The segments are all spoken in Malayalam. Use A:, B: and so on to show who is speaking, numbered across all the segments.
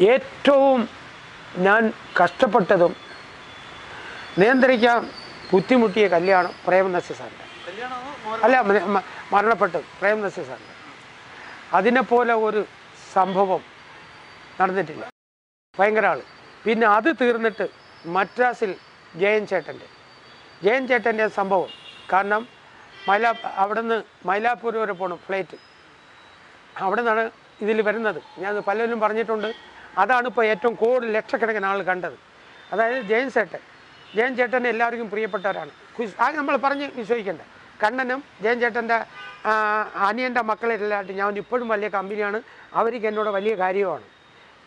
A: ഏറ്റവും ഞാൻ കഷ്ടപ്പെട്ടതും നിയന്ത്രിക്കാൻ ബുദ്ധിമുട്ടിയ കല്യാണം പ്രേം സാറിന്റെ.
B: കല്യാണമാണോ മോര-
A: അല്ല മരണപ്പെട്ടത് പ്രേം സാറിന്റെ. അതിനെപ്പോലെ ഒരു സംഭവം നടന്നിട്ടില്ല. ഭയങ്കര ആൾ പിന്നെ അത് തീർന്നിട്ട് മദ്രാസിൽ ജയൻ ചേട്ടന്റെ. ജയൻ ചേട്ടന്റെ സംഭവം. കാരണം മൈലാ അവിടെ നിന്ന് മൈലാപ്പൂർ വരെ പോകണം ഫ്ലൈറ്റ്. അവിടെ നിന്നാണ് ഇതിൽ വരുന്നത്. ഞാൻ പലരും പറഞ്ഞിട്ടുണ്ട്. അതാണ് ഇപ്പോൾ ഏറ്റവും കൂടുതൽ ലക്ഷക്കണക്കിന് ആൾ കണ്ടത്. അതായത് ജയൻ ചേട്ടൻ. ജയൻ ചേട്ടൻ എല്ലാവർക്കും പ്രിയപ്പെട്ടവരാണ്. ആ നമ്മൾ പറഞ്ഞ് വിശ്വസിക്കണ്ട. കണ്ണനും ജയൻ ചേട്ടന്റെ അനിയന്റെ മക്കളെല്ലാമായിട്ട് ഞാൻ ഇപ്പോഴും വലിയ കമ്പനിയാണ്. അവർക്ക് എന്നോട് വലിയ കാര്യമാണ്.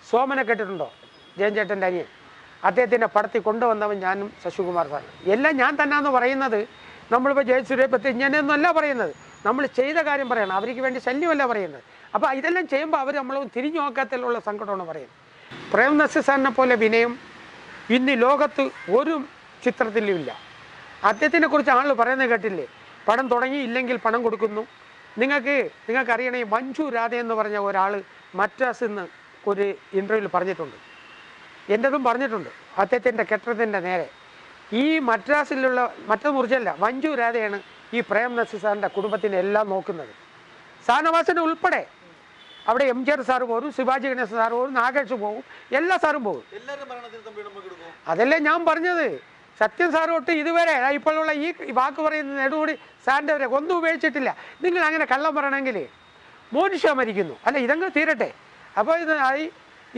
A: സോമനെ കേട്ടിട്ടുണ്ടോ? ജയൻ ചേട്ടന്റെ അനിയൻ. അദ്ദേഹത്തിന്റെ പടത്തിൽ കൊണ്ടുവന്നവൻ ഞാനും ശശികുമാർ സാറാണ് എല്ലാം ഞാൻ തന്നെയാന്ന് പറയുന്നത് നമ്മളിപ്പോൾ ജയസൂര്യെ പറ്റി ഞാനൊന്നുമല്ല പറയുന്നത്. നമ്മൾ ചെയ്ത കാര്യം പറയണം. അവർക്ക് വേണ്ടി ശല്യമല്ല പറയുന്നത്. അപ്പോൾ ഇതെല്ലാം ചെയ്യുമ്പോൾ അവർ നമ്മൾ തിരിഞ്ഞു നോക്കാത്തതിലുള്ള സങ്കടമാണ് പറയുന്നത്. പ്രേം നസീസാറിനെ പോലെ വിനയം ഇന്ന് ലോകത്ത് ഒരു ചിത്രത്തിലും ഇല്ല. അദ്ദേഹത്തിനെ കുറിച്ച് ആൾ പറയുന്നത് കേട്ടില്ലേ? പണം തുടങ്ങി ഇല്ലെങ്കിൽ പണം കൊടുക്കുന്നു. നിങ്ങൾക്ക് നിങ്ങൾക്കറിയണേ മഞ്ജു രാധ എന്ന് പറഞ്ഞ ഒരാൾ മദ്രാസിൽ നിന്ന് ഒരു ഇന്റർവ്യൂവിൽ പറഞ്ഞിട്ടുണ്ട്. എന്റെതും പറഞ്ഞിട്ടുണ്ട്. അദ്ദേഹത്തിന്റെ കെട്ടിടത്തിന്റെ നേരെ. ഈ മദ്രാസിലുള്ള മറ്റത് മുറിച്ചല്ല മഞ്ജു രാധയാണ് ഈ പ്രേം നസീർ സാറിന്റെ കുടുംബത്തിനെ എല്ലാം നോക്കുന്നത്. സാനവാസിനെ ഉൾപ്പെടെ അവിടെ എം ജി ആർ സാറ് പോകും ശിവാജി ഗണേശൻ സാറ് പോകും നാഗേഷ് പോകും എല്ലാ സാറും പോകും അതല്ലേ ഞാൻ പറഞ്ഞത്. സത്യം സാർ തൊട്ട് ഇതുവരെ ഇപ്പോഴുള്ള ഈ വാക്ക് പറയുന്ന നെടുകൂടി സാറിന്റെ വരെ ഒന്നും ഉപയോഗിച്ചിട്ടില്ല. നിങ്ങൾ അങ്ങനെ കള്ളം പറയണമെങ്കിൽ മോനിഷ മരിക്കുന്നു. അല്ല ഇതങ്ങ് തീരട്ടെ. അപ്പോൾ ഇത് ആയി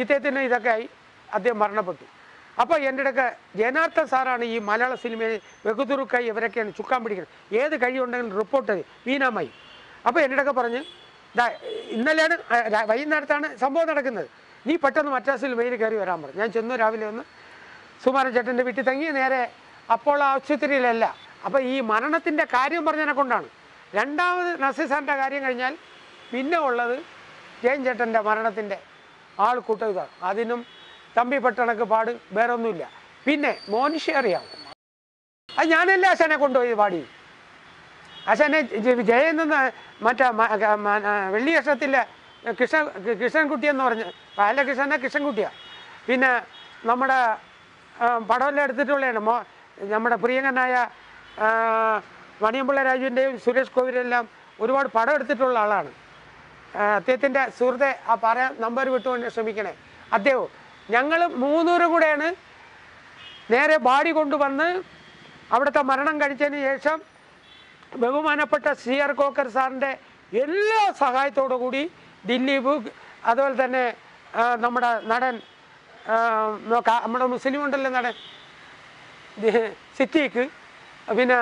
A: ഇദ്ദേഹത്തിന് ഇതൊക്കെ ആയി അദ്ദേഹം മരണപ്പെട്ടു. അപ്പോൾ എന്റെ ഇടയ്ക്ക് ജനാർദ്ദൻ സാറാണ് ഈ മലയാള സിനിമയിൽ വെകുതുറുക്കായി ഇവരൊക്കെയാണ് ചുക്കാൻ പിടിക്കുന്നത്. ഏത് കഴിവുണ്ടെങ്കിലും റിപ്പോർട്ട് വീനാമായി അപ്പോൾ എന്റെ ഇടയ്ക്ക് പറഞ്ഞ് ഇന്നലെയാണ് വൈകുന്നേരത്താണ് സംഭവം നടക്കുന്നത്. നീ പെട്ടെന്ന് മറ്റാസിൽ വെയിൽ കയറി വരാൻ പറഞ്ഞു ഞാൻ ചെന്നു രാവിലെ ഒന്ന് സുമാരൻ ചേട്ടന്റെ വീട്ടിൽ തങ്ങി നേരെ അപ്പോൾ ആശുപത്രിയിലല്ല. അപ്പോൾ ഈ മരണത്തിന്റെ കാര്യം പറഞ്ഞതിനെ കൊണ്ടാണ്. രണ്ടാമത് നസീസാറിന്റെ കാര്യം കഴിഞ്ഞാൽ പിന്നെ ഉള്ളത് ജയൻ ചേട്ടന്റെ മരണത്തിന്റെ ആൾക്കൂട്ടം ഇതാണ് അതിനും തമ്പി പെട്ടണക്ക് പാട് വേറൊന്നുമില്ല. പിന്നെ മോനിഷ അറിയാം അത് ഞാനല്ലേ ആശാനെ കൊണ്ടുപോയി പാടി? ആശാനെ ജ- ജയൻ എന്ന മറ്റേ വെള്ളി വെള്ളിയക്ഷത്തിലെ കൃഷ്ണ കൃഷ്ണൻകുട്ടി എന്ന് പറഞ്ഞ് ബാലകൃഷ്ണനെ കൃഷ്ണൻകുട്ടിയാണ് പിന്നെ നമ്മുടെ പടമെല്ലാം എടുത്തിട്ടുള്ളതാണ്. മോ നമ്മുടെ പ്രിയങ്കനായ മണിയമ്പിള്ള രാജുവിന്റെയും സുരേഷ് കോവിലെല്ലാം ഒരുപാട് പടം എടുത്തിട്ടുള്ള ആളാണ്. അദ്ദേഹത്തിന്റെ സുഹൃത്തെ ആ പറയാൻ നമ്പർ വിട്ടുകൊണ്ട് ശ്രമിക്കണേ. അദ്ദേഹവും ഞങ്ങൾ മൂന്നൂരും കൂടെയാണ് നേരെ ബാടി കൊണ്ടുവന്ന് അവിടുത്തെ മരണം കഴിച്ചതിന് ശേഷം ബഹുമാനപ്പെട്ട സി ആർ കോക്കർ സാറിന്റെ എല്ലാ സഹായത്തോടു കൂടി ദിലീപ് അതുപോലെ തന്നെ നമ്മുടെ നടൻ നമ്മുടെ മുസ്ലിം ഉണ്ടല്ലോ നടൻ സിത്തിക്ക് പിന്നെ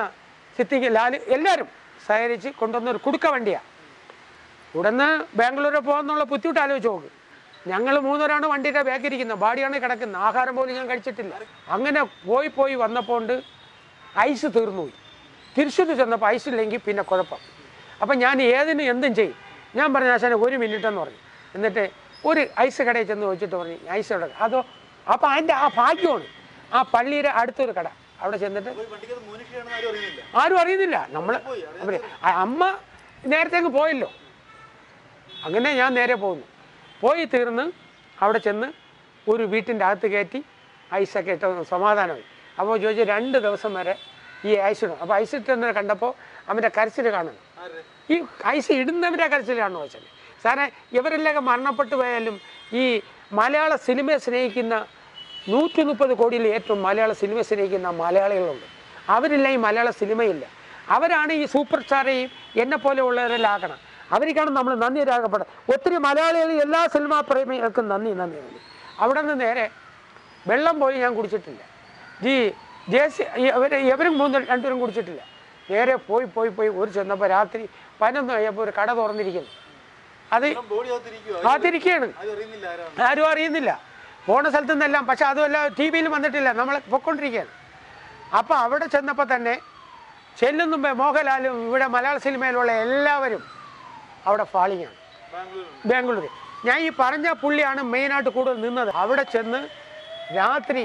A: സിത്തിക്ക് ലാൽ എല്ലാവരും സഹകരിച്ച് കൊണ്ടുവന്ന ഒരു കുടുക്ക വണ്ടിയാണ് ഉടന്ന് ബാംഗ്ലൂർ പോകാമെന്നുള്ള ബുദ്ധിമുട്ട് ആലോചിച്ച് നോക്ക്. ഞങ്ങൾ മൂന്നുപേരാണ് വണ്ടിയുടെ ബാക്കിരിക്കുന്നത് ബാഡിയാണ് കിടക്കുന്നത് ആഹാരം പോലും ഞാൻ കഴിച്ചിട്ടില്ല. അങ്ങനെ പോയി പോയി വന്നപ്പോൾ ഐസ് തീർന്നു പോയി തിരിച്ചിട്ട് ചെന്നപ്പോൾ ഐസ് ഇല്ലെങ്കിൽ പിന്നെ കുഴപ്പം. അപ്പം ഞാൻ ഏതിന് എന്തും ചെയ്യും. ഞാൻ പറഞ്ഞ ആശാനെ ഒരു മിനിറ്റ് എന്ന് പറഞ്ഞു. എന്നിട്ട് ഒരു ഐസ് കടയിൽ ചെന്ന് ചോദിച്ചിട്ട് പറഞ്ഞു ഐസ് എവിടെ? അതോ അപ്പോൾ അതിന്റെ ആ ഭാഗ്യമാണ്. ആ പള്ളിയുടെ അടുത്തൊരു കട. അവിടെ ചെന്നിട്ട്
B: ആരും അറിയുന്നില്ല.
A: നമ്മൾ അമ്മ നേരത്തെ അങ്ങ് പോയല്ലോ. അങ്ങനെ ഞാൻ നേരെ പോകുന്നു പോയി തീർന്ന് അവിടെ ചെന്ന് ഒരു വീട്ടിന്റെ അകത്ത് കയറ്റി ഐസൊക്കെ ഇട്ട് സമാധാനമായി. അപ്പോൾ ചോദിച്ചു രണ്ട് ദിവസം വരെ ഈ ഐസ് ഇടും. അപ്പോൾ ഐസ് ഇട്ടെന്ന് കണ്ടപ്പോൾ അവന്റെ കരച്ചിൽ കാണുന്നു. ഈ ഐസ് ഇടുന്നവരെ കരച്ചിൽ കാണുന്നു വെച്ചാൽ സാറേ ഇവരെല്ലാം മരണപ്പെട്ടു പോയാലും ഈ മലയാള സിനിമയെ സ്നേഹിക്കുന്ന നൂറ്റി മുപ്പത് കോടിയിൽ ഏറ്റവും മലയാള സിനിമ സ്നേഹിക്കുന്ന മലയാളികളുണ്ട്. അവരില്ല ഈ മലയാള സിനിമയില്ല. അവരാണ് ഈ സൂപ്പർ സ്റ്റാറേയും എന്നെ പോലെ ഉള്ളവരെല്ലാക്കണം അവർക്കാണ് നമ്മൾ നന്ദി രേഖപ്പെടുക ഒത്തിരി മലയാളികൾ എല്ലാ സിനിമാ പ്രേമികൾക്കും നന്ദി നന്ദി നന്ദി. അവിടെ നിന്ന് നേരെ വെള്ളം പോലും ഞാൻ കുടിച്ചിട്ടില്ല. ഈ ജേസി ഇവർ ഇവരും മൂന്ന് രണ്ടുപേരും കുടിച്ചിട്ടില്ല. നേരെ പോയി പോയി പോയി ഒരു ചെന്നപ്പോൾ രാത്രി പതിനൊന്ന് കഴിയപ്പോൾ ഒരു കട തുറന്നിരിക്കുന്നു. അത് കാത്തിരിക്കുകയാണ്.
B: ആരും അറിയുന്നില്ല
A: പോണ സ്ഥലത്തു നിന്നെല്ലാം പക്ഷെ അതുമല്ല ടി വിയിൽ വന്നിട്ടില്ല. നമ്മൾ പൊയ്ക്കൊണ്ടിരിക്കുകയാണ്. അപ്പോൾ അവിടെ ചെന്നപ്പോൾ തന്നെ ചെല്ലുന്നു മോഹൻലാലും ഇവിടെ മലയാള സിനിമയിലുള്ള എല്ലാവരും അവിടെ ഫാളിങ്ങാണ്.
B: ബാംഗ്ലൂർ
A: ഞാൻ ഈ പറഞ്ഞ പുള്ളിയാണ് മെയിനായിട്ട് കൂടുതൽ നിന്നത്. അവിടെ ചെന്ന് രാത്രി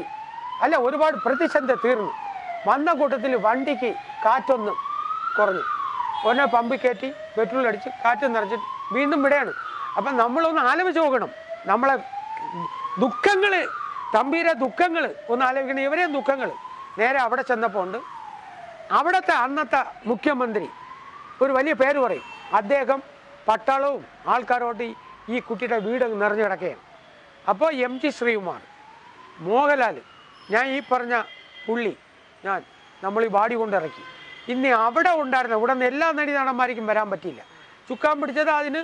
A: അല്ല ഒരുപാട് പ്രതിസന്ധി തീർന്നു. വന്ന കൂട്ടത്തിൽ വണ്ടിക്ക് കാറ്റൊന്ന് കുറഞ്ഞു. ഒന്നെ പമ്പിൽ കയറ്റി പെട്രോൾ അടിച്ച് കാറ്റ് നിറച്ചിട്ട് വീണ്ടും വിടയാണ് അപ്പം നമ്മളൊന്ന് ആലോചിച്ച് നോക്കണം. നമ്മളെ ദുഃഖങ്ങൾ തമ്പീരെ ദുഃഖങ്ങൾ ഒന്ന് ആലോചിക്കണം. ഇവരെയും ദുഃഖങ്ങൾ. നേരെ അവിടെ ചെന്നപ്പോൾ ഉണ്ട്. അവിടുത്തെ അന്നത്തെ മുഖ്യമന്ത്രി ഒരു വലിയ പേര് പറയും. അദ്ദേഹം പട്ടാളവും ആൾക്കാരോട്ട് ഈ കുട്ടിയുടെ വീട് നിറഞ്ഞു കിടക്കുകയാണ്. അപ്പോൾ എം ജി ശ്രീകുമാർ മോഹൻലാൽ ഞാൻ ഈ പറഞ്ഞ പുള്ളി ഞാൻ നമ്മൾ ഈ ബാഡി കൊണ്ടിറക്കി ഇന്ന് അവിടെ ഉണ്ടായിരുന്ന ഇവിടെ നിന്ന് എല്ലാ നടി നടന്മാർക്കും വരാൻ പറ്റിയില്ല. ചുക്കാൻ പിടിച്ചത് അതിന്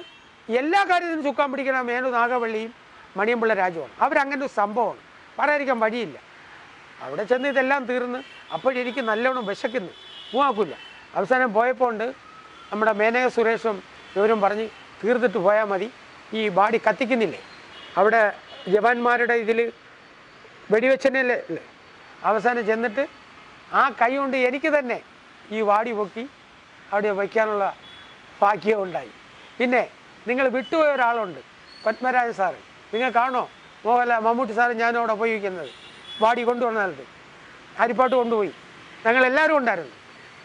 A: എല്ലാ കാര്യത്തിനും ചുക്കാൻ പിടിക്കുന്ന മേനു നാഗവള്ളിയും മണിയമ്പിള്ള രാജുവാണ്. അവരങ്ങനെ ഒരു സംഭവമാണ്. പറയാതിരിക്കാൻ വഴിയില്ല. അവിടെ ചെന്ന് ഇതെല്ലാം തീർന്ന് അപ്പോഴെനിക്ക് നല്ലോണം വിശക്കുന്നു. പോവാക്കില്ല. അവസാനം പോയപ്പോൾ ഉണ്ട് നമ്മുടെ മേനക സുരേഷും ഇവരും പറഞ്ഞ് തീർത്തിട്ട് പോയാൽ മതി. ഈ ബാഡി കത്തിക്കുന്നില്ലേ? അവിടെ ജവാന്മാരുടെ ഇതിൽ വെടിവെച്ചനല്ലേ അല്ലേ അവസാനം ചെന്നിട്ട് ആ കൈ കൊണ്ട് എനിക്ക് തന്നെ ഈ വാടി പൊക്കി അവിടെ വയ്ക്കാനുള്ള ഭാഗ്യം ഉണ്ടായി. പിന്നെ നിങ്ങൾ വിട്ടുപോയ ഒരാളുണ്ട് പത്മരാജൻ സാറ്. നിങ്ങൾ കാണോ? മോഹൻലാൽ മമ്മൂട്ടി സാറ് ഞാനും അവിടെ പോയി വയ്ക്കുന്നത് വാടി കൊണ്ടുവന്നത് ഹരിപ്പാട്ട് കൊണ്ടുപോയി. ഞങ്ങൾ എല്ലാവരും ഉണ്ടായിരുന്നു.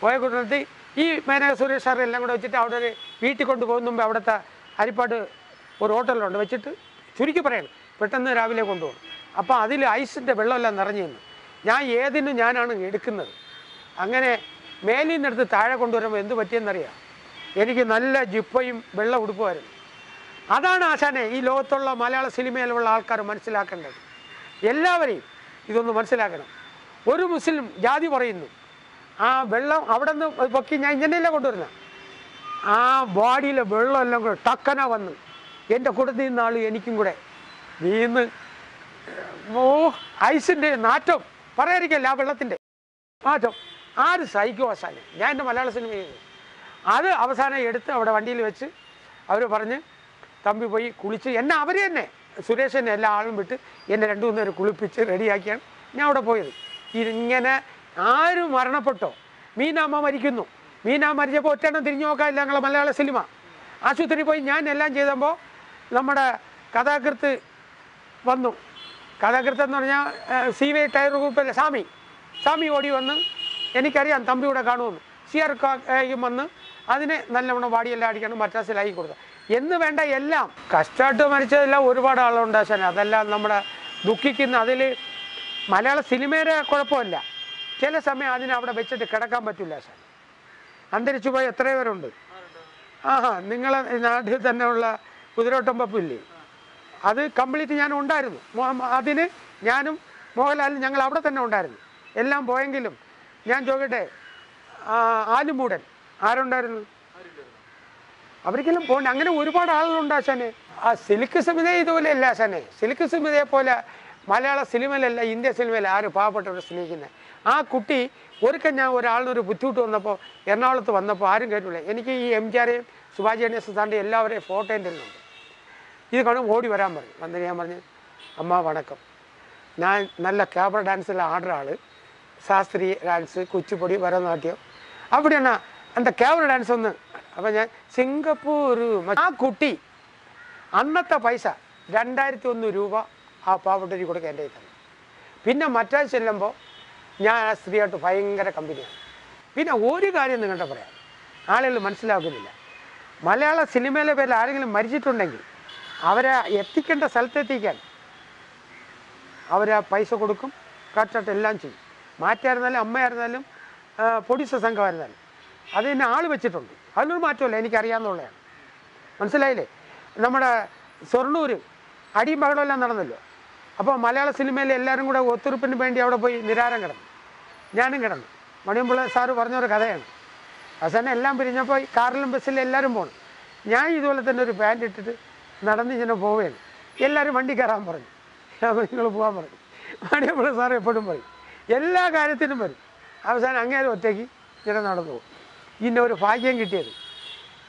A: പോയ കൂട്ടത്തിൽ ഈ മേനക സുരേഷ് സാർ എല്ലാം കൂടെ വെച്ചിട്ട് അവിടെ ഒരു വീട്ടിൽ കൊണ്ടുപോകുന്ന മുമ്പ് അവിടുത്തെ ഹരിപ്പാട്ട് ഒരു ഹോട്ടലുണ്ട് വെച്ചിട്ട് ചുരുക്കി പറയണം. പെട്ടെന്ന് രാവിലെ കൊണ്ടുപോകും അപ്പോൾ അതിൽ ഐസിന്റെ വെള്ളമെല്ലാം നിറഞ്ഞു നിന്ന്. ഞാൻ ഏതിനും ഞാനാണ് എടുക്കുന്നത്. അങ്ങനെ മേലിൽ നിന്നെടുത്ത് താഴെ കൊണ്ടുവരുമ്പോൾ എന്ത് പറ്റിയെന്നറിയാം? എനിക്ക് നല്ല ജിപ്പയും വെള്ള ഉടുപ്പുമായിരുന്നു. അതാണ് ആശാനെ ഈ ലോകത്തുള്ള മലയാള സിനിമയിലുള്ള ആൾക്കാർ മനസ്സിലാക്കേണ്ടത്. എല്ലാവരെയും ഇതൊന്ന് മനസ്സിലാക്കണം. ഒരു മുസ്ലിം ജാതി പറയുന്നു ആ വെള്ളം അവിടെ നിന്ന് പൊക്കി ഞാൻ ഇങ്ങനെയല്ല കൊണ്ടുവരുന്നത് ആ ബോഡിയിലെ വെള്ളമെല്ലാം കൂടെ ടക്കന വന്ന് എന്റെ കൂട്ടത്തിൽ നിന്നാൾ എനിക്കും കൂടെ. വീന്ന് ഓ ഐസിന്റെ നാറ്റം. പറയാതിരിക്കല്ല ആ വെള്ളത്തിന്റെ മാറ്റം ആര് സഹിക്കും അവസാനം? ഞാൻ എന്റെ മലയാള സിനിമ ചെയ്തു. അത് അവസാനം എടുത്ത് അവിടെ വണ്ടിയിൽ വെച്ച് അവർ പറഞ്ഞ് തമ്പി പോയി കുളിച്ച്. എന്നെ അവർ തന്നെ സുരേഷ് തന്നെ എല്ലാ ആളും വിട്ട് എന്നെ രണ്ടു മൂന്ന് പേര് കുളിപ്പിച്ച് റെഡിയാക്കിയാണ് ഞാൻ അവിടെ പോയത്. ഇതിങ്ങനെ ആരും മരണപ്പെട്ടോ? മീനാമ്മ മരിക്കുന്നു. മീനാമ്മ മരിച്ചപ്പോൾ ഒറ്റണ്ണം തിരിഞ്ഞു നോക്കാനില്ല ഞങ്ങളെ മലയാള സിനിമ. ആശുപത്രി പോയി ഞാൻ എല്ലാം ചെയ്തപ്പോൾ നമ്മുടെ കഥാകൃത്ത് വന്നു. കഥാകൃത്ത് എന്ന് പറഞ്ഞാൽ സി വൈ ടയർ ഗ്രൂപ്പിലെ സ്വാമി. സ്വാമി ഓടി വന്ന് എനിക്കറിയാം തമ്പി ഇവിടെ കാണുമെന്ന്. സി ആർ കായും വന്ന് അതിനെ നല്ലവണ്ണം വാടിയെല്ലാം അടിക്കണം മദ്രാസിലാക്കി കൊടുത്തു. എന്ന് വേണ്ട എല്ലാം. കഷ്ടമായിട്ട് മരിച്ചതെല്ലാം ഒരുപാട് ആളുണ്ട് ആശാൻ അതെല്ലാം നമ്മുടെ ദുഃഖിക്കുന്ന അതിൽ മലയാള സിനിമയുടെ കുഴപ്പമില്ല. ചില സമയം അതിനെ അവിടെ വെച്ചിട്ട് കിടക്കാൻ പറ്റില്ല അച്ഛൻ അന്തരിച്ചു പോയ എത്രയോ പേരുണ്ട്. ആഹാ നിങ്ങളെ നാട്ടിൽ തന്നെയുള്ള കുതിരോട്ടം പപ്പില്ലേ? അത് കംപ്ലീറ്റ് ഞാൻ ഉണ്ടായിരുന്നു. അതിന് ഞാനും മോഹൻലാലും ഞങ്ങൾ അവിടെ തന്നെ ഉണ്ടായിരുന്നു. എല്ലാം പോയെങ്കിലും ഞാൻ ചോദിക്കട്ടെ ആലുമൂടൻ ആരുണ്ടായിരുന്നു? അവർക്കെല്ലാം പോകണ്ട അങ്ങനെ ഒരുപാട് ആളുകളുണ്ട് ആശാനെ. ആ സിൽക്ക് ഇതുപോലെ അല്ല ആശാനെ. സിൽക്ക് സിമിതയെ പോലെ മലയാള സിനിമയിലല്ല ഇന്ത്യ സിനിമയിൽ ആര് പാവപ്പെട്ടവരെ സ്നേഹിക്കുന്നത്. ആ കുട്ടി ഒരിക്കൽ ഞാൻ ഒരാളിനൊരു ബുദ്ധിമുട്ട് വന്നപ്പോൾ എറണാകുളത്ത് വന്നപ്പോൾ ആരും കേട്ടില്ല. എനിക്ക് ഈ എം ജി ആറേയും സുഭാജി ഗണേശൻ സാറിന്റെ എല്ലാവരെയും ഫോട്ടോ എന്റെ കയ്യിലുണ്ട്. ഇത് കാണും ഓടി വരാൻ പറഞ്ഞു. വന്നിട്ട് ഞാൻ പറഞ്ഞു അമ്മ വണക്കം. ഞാൻ നല്ല ക്യാബറ ഡാൻസിലെ ആടുற ആൾ ശാസ്ത്രീയ ഡാൻസ് കുച്ചിപ്പൊടി ഭരതനാട്യം. അവിടെയാണ് എന്താ ക്യാബറ ഡാൻസ് ഒന്ന്. അപ്പം ഞാൻ സിംഗപ്പൂർ ആ കുട്ടി അന്നത്തെ പൈസ രണ്ടായിരത്തി ഒന്ന് രൂപ ആ പാവട്ടരി കൊടുക്കുക എന്റെ തന്നെ. പിന്നെ മറ്റാൾ ചെല്ലുമ്പോൾ ഞാൻ ആ സ്ത്രീയായിട്ട് ഭയങ്കര കമ്പനിയാണ്. പിന്നെ ഒരു കാര്യം നിങ്ങളുടെ പറയാം. ആളുകൾ മനസ്സിലാക്കുന്നില്ല. മലയാള സിനിമയിലെ പേരിൽ ആരെങ്കിലും മരിച്ചിട്ടുണ്ടെങ്കിൽ അവരെ എത്തിക്കേണ്ട സ്ഥലത്തെത്തിക്കാൻ അവർ പൈസ കൊടുക്കും കറക്റ്റായിട്ട് എല്ലാം ചെയ്യും. മാറ്റായിരുന്നാലും അമ്മയായിരുന്നാലും പൊടിച്ച സംഘമായിരുന്നാലും. അത് തന്നെ ആൾ വെച്ചിട്ടുണ്ട്. അതിനൊരു മാറ്റമല്ല എനിക്കറിയാമെന്നുള്ളതാണ് മനസ്സിലായില്ലേ? നമ്മുടെ സ്വർണൂർ അടിയും പകടമെല്ലാം നടന്നല്ലോ. അപ്പോൾ മലയാള സിനിമയിൽ എല്ലാവരും കൂടെ ഒത്തുറുപ്പിന് വേണ്ടി അവിടെ പോയി നിരാരം കിടന്നു. ഞാനും കിടന്നു. മണിയമ്പിള്ള സാറ് പറഞ്ഞൊരു കഥയാണ്. അവസാനം എല്ലാം പിരിഞ്ഞപ്പോൾ കാറിലും ബസ്സിലും എല്ലാവരും പോകണം ഞാൻ ഇതുപോലെ തന്നെ ഒരു പാന്റ് ഇട്ടിട്ട് നടന്ന് ഇങ്ങനെ പോവുകയാണ്. എല്ലാവരും വണ്ടി കയറാൻ പറഞ്ഞു. അപ്പോൾ നിങ്ങൾ പോകാൻ പറഞ്ഞു. മണിയമ്പിള്ള സാറ് എപ്പോഴും പറയും. എല്ലാ കാര്യത്തിനും വരും. അവസാനം അങ്ങേരെ ഒറ്റയ്ക്ക് ഇങ്ങനെ നടന്നു പോകും. ഇന്ന ഒരു ഭാഗ്യം കിട്ടിയത്.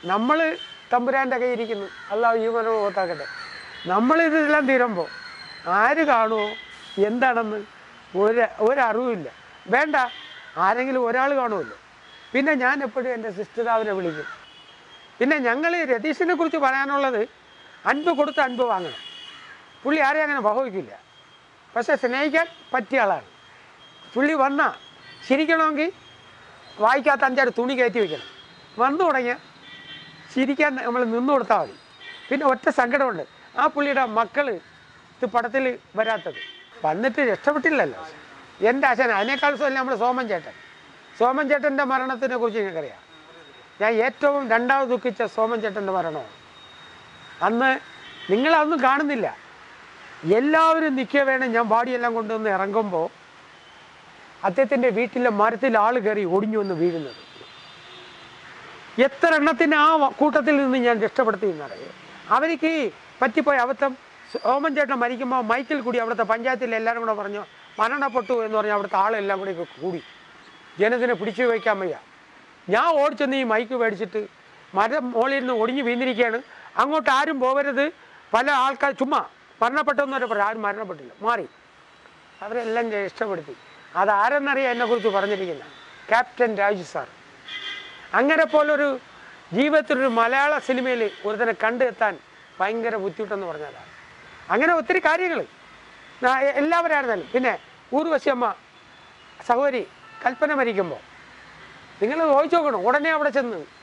A: നമ്മൾ തമ്പുരാന്റെ കയ്യിരിക്കുന്നു അല്ലാതെ ഈ മനോ ഓത്താക്കട്ടെ നമ്മളിതെല്ലാം തീരുമ്പോൾ ആര് കാണുമോ എന്താണെന്ന് ഒരു ഒരറിവില്ല. വേണ്ട ആരെങ്കിലും ഒരാൾ കാണുമല്ലോ. പിന്നെ ഞാൻ എപ്പോഴും എന്റെ സിസ്റ്ററാവിനെ വിളിക്കും. പിന്നെ ഞങ്ങൾ രതീഷിനെ കുറിച്ച് പറയാനുള്ളത് അൻപ് കൊടുത്ത് അൻപ് വാങ്ങണം. പുള്ളി ആരെയും അങ്ങനെ ബഹവിക്കില്ല പക്ഷേ സ്നേഹിക്കാൻ പറ്റിയ ആളാണ്. പുള്ളി വന്നാൽ ചിരിക്കണമെങ്കിൽ വായിക്കാത്ത അഞ്ചാറ് തുണി കയറ്റി വെക്കണം. വന്നു തുടങ്ങിയ ചിരിക്കാൻ നമ്മൾ നിന്നു കൊടുത്താൽ മതി. പിന്നെ ഒറ്റ സങ്കടമുണ്ട്. ആ പുള്ളിയുടെ മക്കൾ ഇത് പടത്തിൽ വരാത്തത്. വന്നിട്ട് രക്ഷപ്പെട്ടില്ലല്ലോ. എന്റെ അച്ഛൻ അതിനേക്കാൾ സ്വല്ല നമ്മുടെ സോമൻ ചേട്ടൻ. സോമൻ ചേട്ടന്റെ മരണത്തിനെ കുറിച്ച് എനിക്കറിയാം ഞാൻ ഏറ്റവും രണ്ടാമത് ദുഃഖിച്ച സോമൻ ചേട്ടന്റെ മരണമാണ്. അന്ന് നിങ്ങളതൊന്നും കാണുന്നില്ല. എല്ലാവരും നിൽക്കുക വേണം ഞാൻ ബാഡിയെല്ലാം കൊണ്ടുവന്ന് ഇറങ്ങുമ്പോൾ അദ്ദേഹത്തിന്റെ വീട്ടിലെ മരത്തിൽ ആൾ കയറി ഒടിഞ്ഞു വന്ന് വീഴുന്നത്. എത്ര എണ്ണത്തിന് ആ കൂട്ടത്തിൽ നിന്ന് ഞാൻ രക്ഷപ്പെടുത്തിയെന്നറിയോ? അവർക്ക് പറ്റിപ്പോയ അബദ്ധം. ഓമൻ ചേട്ടൻ മരിക്കുമ്പോൾ മൈക്കിൽ കൂടി അവിടുത്തെ പഞ്ചായത്തിൽ എല്ലാവരും കൂടെ പറഞ്ഞു മരണപ്പെട്ടു എന്ന് പറഞ്ഞ് അവിടുത്തെ ആളെല്ലാം കൂടി കൂടി. ജനത്തിനെ പിടിച്ചു വയ്ക്കാൻ വയ്യ. ഞാൻ ഓടിച്ചെന്ന് ഈ മൈക്ക് മേടിച്ചിട്ട് മരം മുകളിൽ നിന്ന് ഒടിഞ്ഞു വീന്നിരിക്കുകയാണ് അങ്ങോട്ട് ആരും പോകരുത് പല ആൾക്കാർ ചുമ്മാ മരണപ്പെട്ടെന്ന് വരെ പറയാം ആരും മരണപ്പെട്ടില്ല. മാറി. അവരെല്ലാം ഇഷ്ടപ്പെടുത്തി. അതാരെന്നറിയാം എന്നെക്കുറിച്ച് പറഞ്ഞിരിക്കുന്ന ക്യാപ്റ്റൻ രാജു സാർ. അങ്ങനെ പോലൊരു ജീവിതത്തിലൊരു മലയാള സിനിമയിൽ ഒരുത്തനെ കണ്ടെത്താൻ ഭയങ്കര ബുദ്ധിമുട്ടെന്ന് പറഞ്ഞതാണ്. അങ്ങനെ ഒത്തിരി കാര്യങ്ങൾ എല്ലാവരായിരുന്നാലും പിന്നെ ഊർവശി ഊർവശിയമ്മ സഹോദരി കൽപ്പന മരിക്കുമ്പോൾ നിങ്ങൾ ചോദിച്ചു നോക്കണം. ഉടനെ അവിടെ ചെന്ന്